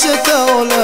عاشق أولى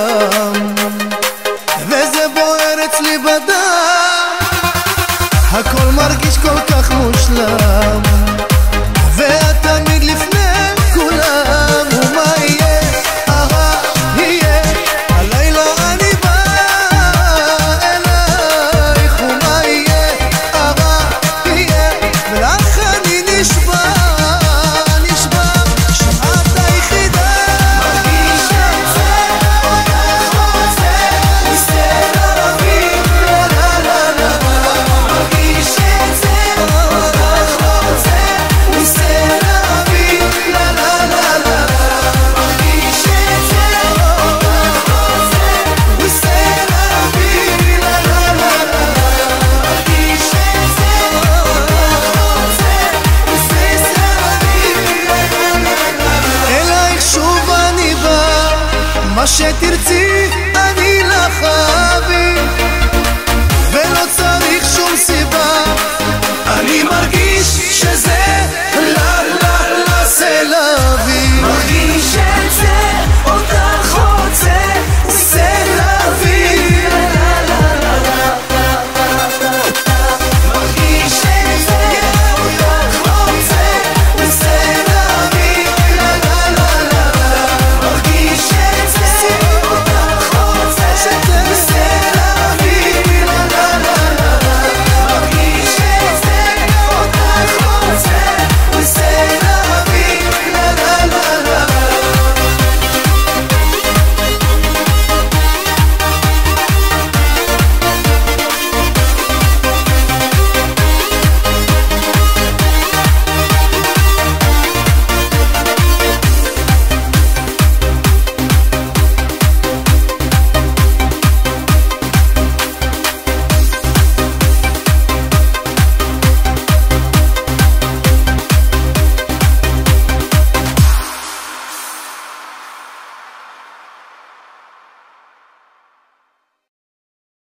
Așa te-rții